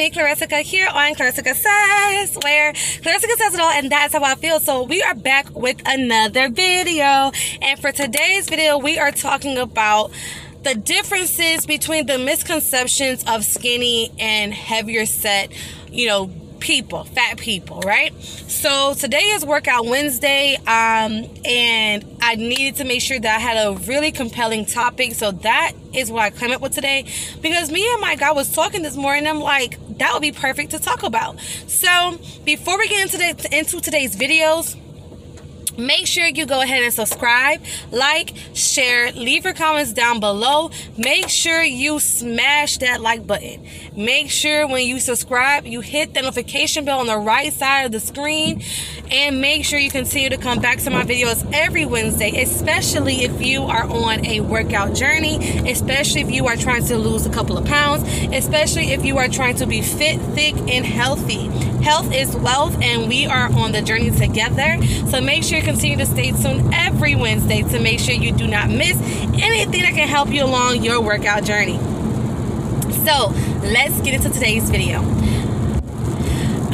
me, Clarissa here on Klarissica Says, where Clarissa says it all, and that's how I feel. So we are back with another video, and for today's video, we are talking about the differences between the misconceptions of skinny and heavier set, you know, people, fat people, right? So today is workout Wednesday, um, and I needed to make sure that I had a really compelling topic. So that is what I came up with today because me and my guy was talking this morning. I'm like, that would be perfect to talk about. So before we get into the, into today's videos, Make sure you go ahead and subscribe, like, share, leave your comments down below. Make sure you smash that like button. Make sure when you subscribe, you hit the notification bell on the right side of the screen. And make sure you continue to come back to my videos every Wednesday, especially if you are on a workout journey, especially if you are trying to lose a couple of pounds, especially if you are trying to be fit, thick, and healthy. Health is wealth, and we are on the journey together. So make sure you continue to stay tuned every Wednesday to make sure you do not miss anything that can help you along your workout journey. So let's get into today's video.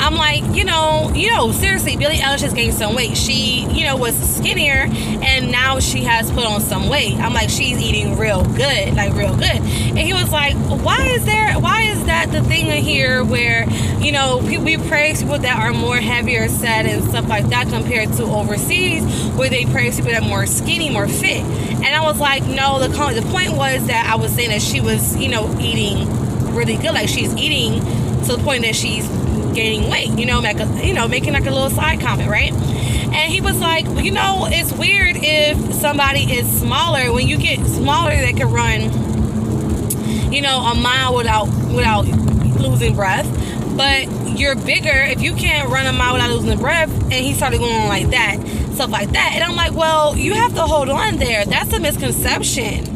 I'm like, you know, you know, seriously, Billie Eilish has gained some weight. She, you know, was skinnier and now she has put on some weight. I'm like, she's eating real good, like real good. And he was like, why is there, why is that the thing in here where, you know, we praise people that are more heavier set and stuff like that compared to overseas where they praise people that are more skinny, more fit. And I was like, no, the, the point was that I was saying that she was, you know, eating really good. Like she's eating to the point that she's gaining weight, you know, a, you know, making like a little side comment, right? And he was like, well, you know, it's weird if somebody is smaller. When you get smaller, they can run, you know, a mile without without losing breath. But you're bigger if you can't run a mile without losing breath. And he started going like that, stuff like that. And I'm like, well, you have to hold on there. That's a misconception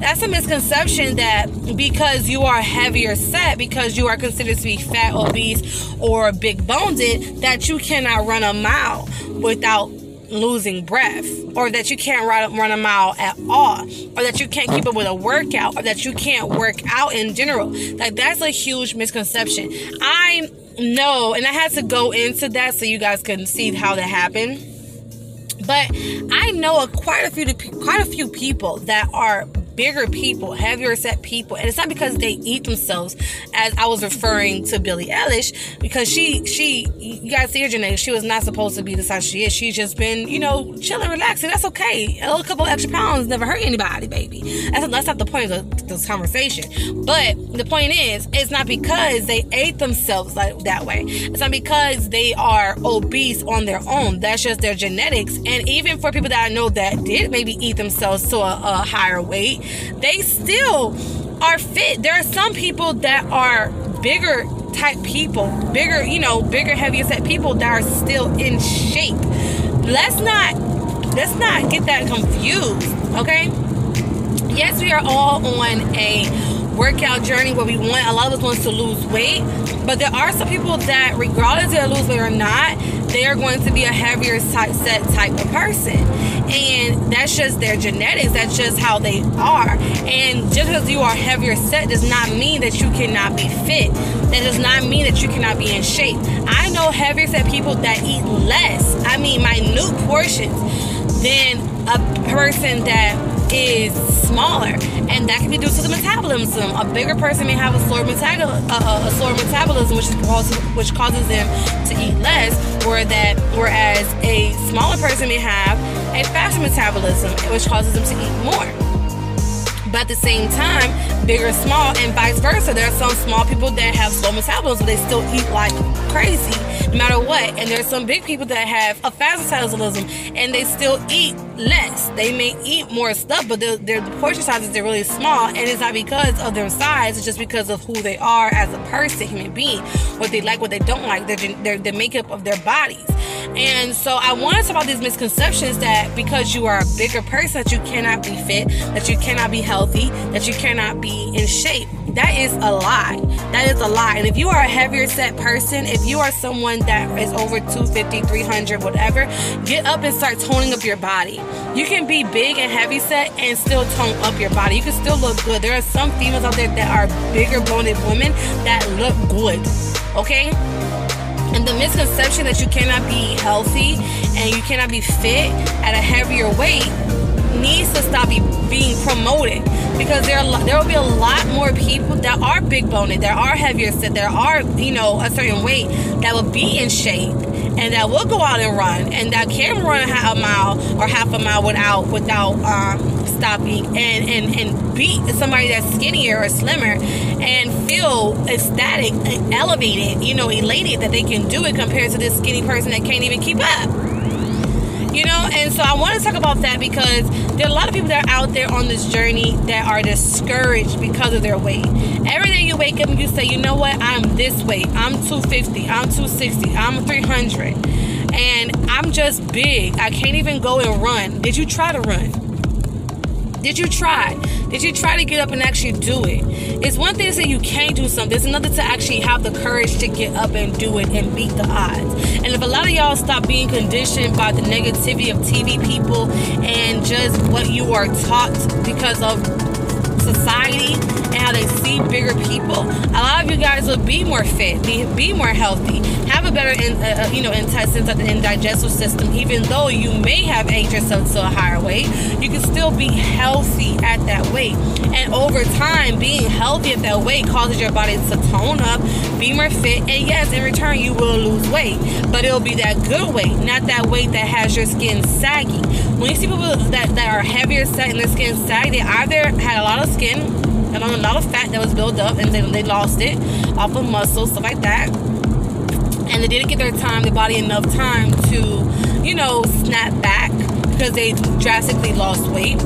that's a misconception that because you are heavier set, because you are considered to be fat, obese, or big boned, that you cannot run a mile without losing breath, or that you can't run, a mile at all, or that you can't keep up with a workout, or that you can't work out in general. Like, that's a huge misconception. I know, and I had to go into that so you guys can see how that happened. But I know a, quite a few quite a few people that are bigger people, heavier set people, and it's not because they eat themselves, as I was referring to Billie Eilish, because she she you guys see her genetics, she was not supposed to be the size she is. She's just been, you know, chilling, relaxing. That's okay. A couple extra pounds never hurt anybody, baby. That's, that's not the point of this conversation. But the point is, it's not because they ate themselves like that way. It's not because they are obese on their own. That's just their genetics. And even for people that I know that did maybe eat themselves to a, a higher weight, they still are fit. There are some people that are bigger type people, bigger, you know, bigger, heavier set people that are still in shape. Let's not let's not get that confused, okay? Yes, we are all on a workout journey where we want a lot of us wants to lose weight, but there are some people that regardless they lose weight or not, they are going to be a heavier type set type of person. And that's just their genetics. That's just how they are. And just because you are heavier set does not mean that you cannot be fit. That does not mean that you cannot be in shape. I know heavier set people that eat less. I mean minute portions than a person that is smaller, and that can be due to the metabolism. A bigger person may have a slower, uh, a slower metabolism, which causes, which causes them to eat less, or that whereas a smaller person may have a faster metabolism, which causes them to eat more. But at the same time, big or small, and vice versa. There are some small people that have slow metabolism, but they still eat like crazy, no matter what. And there's some big people that have a fast metabolism, and they still eat less. They may eat more stuff, but their, their the portion sizes are really small, and it's not because of their size. It's just because of who they are as a person, human being, what they like, what they don't like, their, their the makeup of their bodies. And so I want to talk about these misconceptions that because you are a bigger person that you cannot be fit, that you cannot be healthy, that you cannot be in shape. That is a lie. That is a lie. And if you are a heavier set person, if you are someone that is over 250, 300, whatever, get up and start toning up your body. You can be big and heavy set and still tone up your body. You can still look good. There are some females out there that are bigger boned women that look good. Okay? And the misconception that you cannot be healthy and you cannot be fit at a heavier weight needs to stop be, being promoted because there are, there will be a lot more people that are big boned, that are heavier set, there are you know a certain weight that will be in shape and that will go out and run and that can run a mile or half a mile without without um, stopping and, and and beat somebody that's skinnier or slimmer and feel ecstatic and elevated you know elated that they can do it compared to this skinny person that can't even keep up. You know and so i want to talk about that because there are a lot of people that are out there on this journey that are discouraged because of their weight. Every day you wake up and you say you know what? I'm this weight. I'm 250 i'm 260 i'm 300 and i'm just big. I can't even go and run. Did you try to run did you try? Did you try to get up and actually do it? It's one thing to say you can't do something. It's another to actually have the courage to get up and do it and beat the odds. And if a lot of y'all stop being conditioned by the negativity of TV people and just what you are taught because of society and how they see bigger people, a lot of you guys will be more fit, be, be more healthy, have a better, in, uh, uh you know, intestines and digestive system. Even though you may have aged yourself to a higher weight, you can still be healthy at that weight. And over time, being healthy at that weight causes your body to tone up, be more fit, and yes, in return, you will lose weight, but it'll be that good weight, not that weight that has your skin saggy. When you see people that, that are heavier set and their skin sag, they either had a lot of skin and a lot of fat that was built up and then they lost it off of muscle, stuff like that. And they didn't get their time, their body enough time to, you know, snap back because they drastically lost weight.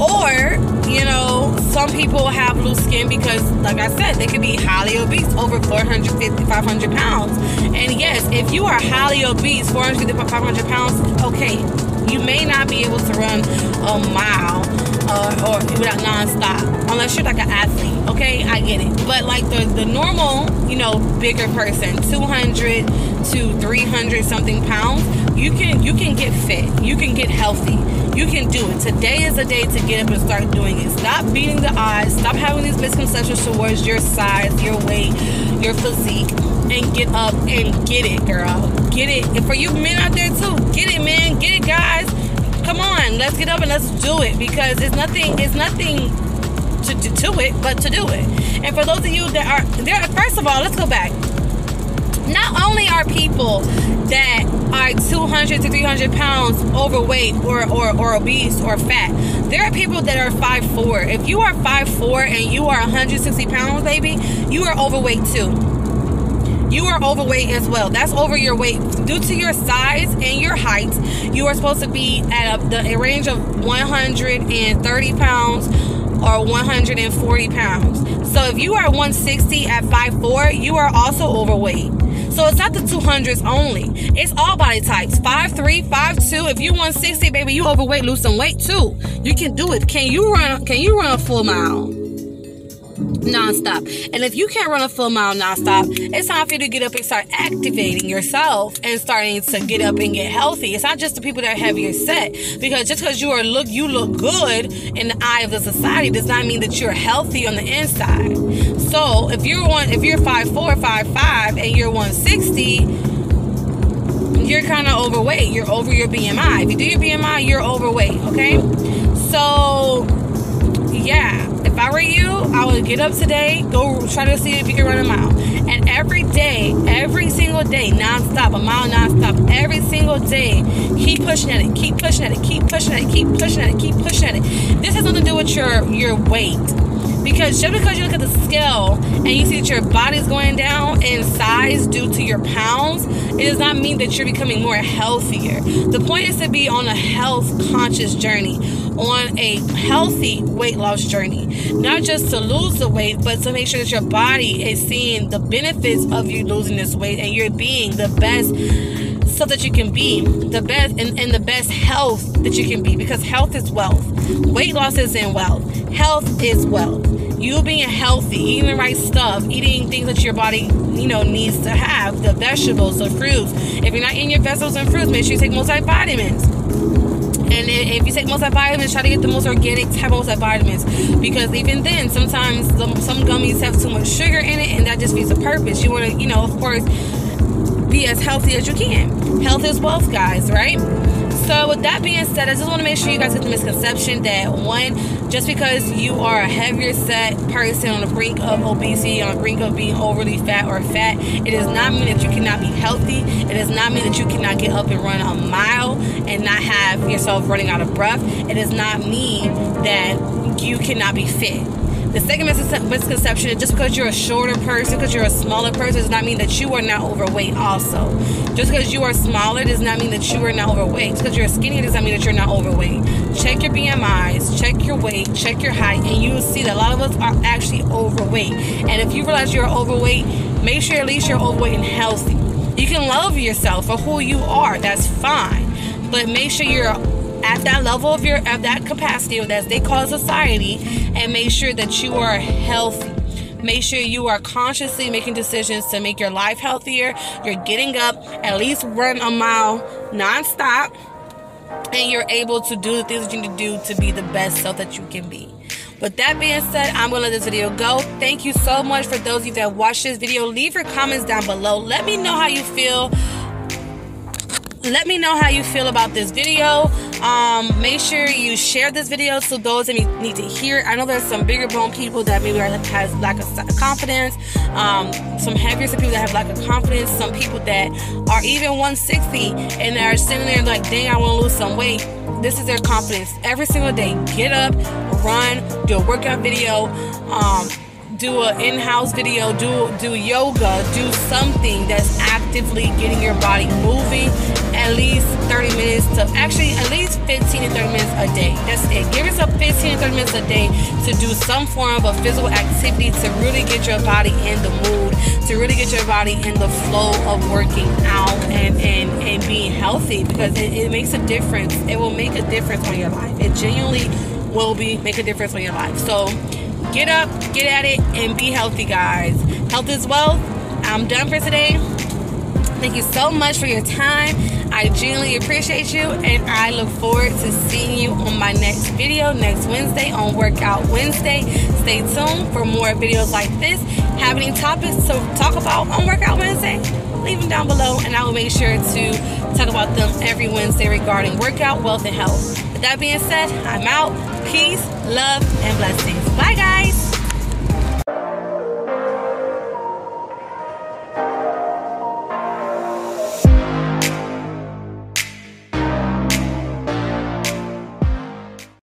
Or, you know, some people have loose skin because, like I said, they could be highly obese, over 450, 500 pounds. And yes, if you are highly obese, 450, 500 pounds, okay, you may not be able to run a mile uh, or without nonstop, unless you're like an athlete. Okay, I get it. But like the the normal, you know, bigger person, 200 to 300 something pounds, you can you can get fit, you can get healthy, you can do it. Today is a day to get up and start doing it. Stop beating the odds. Stop having these misconceptions towards your size, your weight, your physique, and get up and get it, girl. Get it. And for you men out there too, get it, man. Get it, guys come on, let's get up and let's do it because it's nothing. It's nothing to, to, to it, but to do it. And for those of you that are there, first of all, let's go back. Not only are people that are 200 to 300 pounds overweight or, or, or obese or fat, there are people that are 5'4. If you are 5'4 and you are 160 pounds, baby, you are overweight too you are overweight as well. That's over your weight. Due to your size and your height, you are supposed to be at a, the, a range of 130 pounds or 140 pounds. So if you are 160 at 5'4, you are also overweight. So it's not the 200s only. It's all body types. 5'3, 5'2. If you 160, baby, you overweight, lose some weight too. You can do it. Can you run can you run a full mile? Nonstop. And if you can't run a full mile nonstop, it's time for you to get up and start activating yourself and starting to get up and get healthy. It's not just the people that are heavier set because just because you are look you look good in the eye of the society does not mean that you're healthy on the inside. So if you're one if you're five four, five five, and you're 160 you're kind of overweight. You're over your BMI. If you do your BMI, you're overweight, okay? So, yeah, if I were you, I would get up today, go try to see if you can run a mile. And every day, every single day, nonstop, a mile nonstop, every single day, keep pushing at it, keep pushing at it, keep pushing at it, keep pushing at it, keep pushing at it. This has nothing to do with your your weight. Because just because you look at the scale and you see that your body's going down in size due to your pounds, it does not mean that you're becoming more healthier. The point is to be on a health conscious journey, on a healthy weight loss journey. Not just to lose the weight, but to make sure that your body is seeing the benefits of you losing this weight and you're being the best so that you can be the best and, in the best health that you can be because health is wealth. Weight loss isn't wealth. Health is wealth. You being healthy, eating the right stuff, eating things that your body, you know, needs to have, the vegetables, the fruits. If you're not eating your vegetables and fruits, make sure you take multivitamins. And if you take multivitamins, try to get the most organic type of multivitamins because even then, sometimes some gummies have too much sugar in it, and that just defeats the purpose. You want to, you know, of course, be as healthy as you can. Health is wealth, guys, right? So, with that being said, I just want to make sure you guys get the misconception that one, just because you are a heavier set person on the brink of obesity, on the brink of being overly fat or fat, it does not mean that you cannot be healthy. It does not mean that you cannot get up and run a mile and not have yourself running out of breath. It does not mean that you cannot be fit. The second misconception is just because you're a shorter person, because you're a smaller person, does not mean that you are not overweight also. Just because you are smaller does not mean that you are not overweight. Just because you're skinnier does not mean that you're not overweight. Check your BMIs, check your weight, check your height, and you will see that a lot of us are actually overweight. And if you realize you're overweight, make sure at least you're overweight and healthy. You can love yourself for who you are, that's fine. But make sure you're at that level of your of that capacity as they call society and make sure that you are healthy make sure you are consciously making decisions to make your life healthier you're getting up at least run a mile non-stop and you're able to do the things that you need to do to be the best self that you can be with that being said, I'm gonna let this video go. Thank you so much for those of you that watched this video. Leave your comments down below. Let me know how you feel let me know how you feel about this video um, make sure you share this video to those that need to hear. I know there's some bigger bone people that maybe has lack of confidence, um, some heavier people that have lack of confidence, some people that are even 160 and they're sitting there like, dang, I want to lose some weight. This is their confidence. Every single day, get up, run, do a workout video. Um, do an in-house video, do do yoga, do something that's actively getting your body moving at least 30 minutes to actually at least 15 to 30 minutes a day. That's it. Give yourself 15 to 30 minutes a day to do some form of a physical activity to really get your body in the mood, to really get your body in the flow of working out and and, and being healthy because it, it makes a difference. It will make a difference on your life. It genuinely will be make a difference on your life. So get up, get at it, and be healthy, guys. Health is wealth. I'm done for today. Thank you so much for your time. I genuinely appreciate you, and I look forward to seeing you on my next video next Wednesday on Workout Wednesday. Stay tuned for more videos like this. Have any topics to talk about on Workout Wednesday? Leave them down below, and I will make sure to talk about them every Wednesday regarding workout, wealth, and health. With that being said, I'm out. Peace, love, and blessings. Bye, guys.